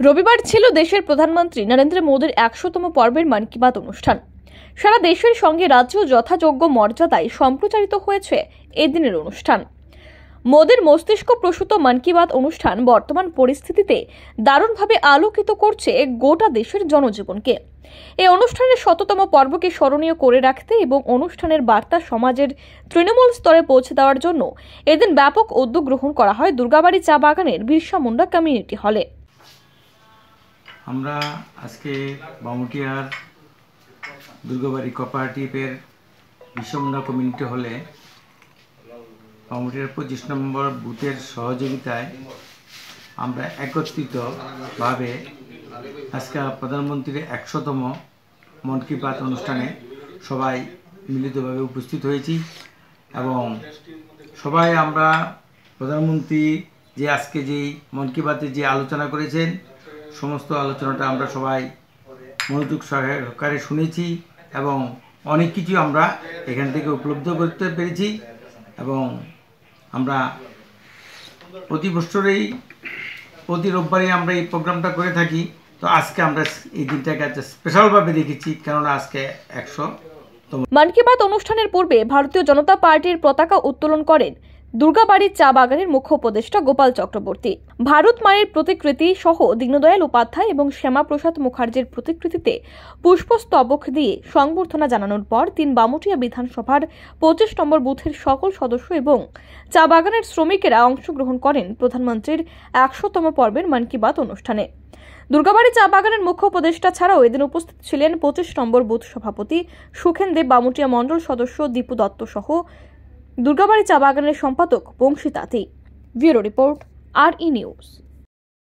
রবিবার ছিল দেশের প্রধানমন্ত্রী নরেন্দ্র মোদীর একশোতম পর্বের মন কি বাত অনুষ্ঠান। সারা দেশের সঙ্গে রাজ্য যথাযোগ্য মর্যাদায় সম্প্রচারিত হয়েছে এদিনের অনুষ্ঠান। মোদীর মস্তিষ্ক প্রসূত মন কি বাত অনুষ্ঠান বর্তমান পরিস্থিতিতে দারুণভাবে আলোকিত করছে গোটা দেশের জনজীবনকে। এই অনুষ্ঠানের শততম পর্বকে স্মরণীয় করে রাখতে এবং অনুষ্ঠানের বার্তা সমাজের তৃণমূল স্তরে পৌঁছে দেওয়ার জন্য এদিন ব্যাপক উদ্যোগ গ্রহণ করা হয় দুর্গাবাড়ি চা বাগানের বিরসা মুন্ডা কমিউনিটি হলে। আমরা আজকে বামুটিয়ার দুর্গাবাড়ি কোপারেটিভের বিশ্বমুন্ডা কমিউনিটি হলে বামুটিয়ার পঁচিশ নম্বর বুথের সহযোগিতায় আমরা একত্রিতভাবে আজকে প্রধানমন্ত্রীর একশোতম মন কি বাত অনুষ্ঠানে সবাই মিলিতভাবে উপস্থিত হয়েছি এবং সবাই আমরা প্রধানমন্ত্রী যে আজকে যেই মন কি বাতে যে আলোচনা করেছেন সমস্ত আলোচনাটা আমরা সবাই মনোযোগ সহকারে শুনেছি এবং অনেক কিছু আমরা এখান থেকে উপলব্ধ করতে পেরেছি এবং আমরা প্রতি বছরেই, প্রতি রোববারই আমরা এই প্রোগ্রামটা করে থাকি। তো আজকে আমরা এই দিনটাকে একটা স্পেশালভাবে দেখেছি, কেননা আজকে একশো মন কি বাত অনুষ্ঠানের পূর্বে ভারতীয় জনতা পার্টির পতাকা উত্তোলন করেন দুর্গাবাড়ির চা বাগানের মুখ্য উপদেষ্টা গোপাল চক্রবর্তী। ভারত মায়ের প্রতিকৃতি সহ দীনদয়াল উপাধ্যায় এবং শ্যামাপ্রসাদ মুখার্জির প্রতিকৃতিতে পুষ্পস্তবক দিয়ে সংবর্ধনা জানানোর পর তিন বামুটিয়া বিধানসভার পঁচিশ নম্বর বুথের সকল সদস্য এবং চা বাগানের শ্রমিকেরা অংশগ্রহণ করেন প্রধানমন্ত্রীর একশোতম পর্বের মন কি বাত অনুষ্ঠানে। দুর্গাবাড়ি চা বাগানের মুখ্য উপদেষ্টা ছাড়াও এদিন উপস্থিত ছিলেন পঁচিশ নম্বর বুথ সভাপতি সুখেন দেব বামুটিয়া মণ্ডল সদস্য দীপু দত্ত সহ দুর্গাবাড়ি চা বাগানের সম্পাদক বংশী তাঁতি। ব্যুরো রিপোর্ট আর ই নিউজ।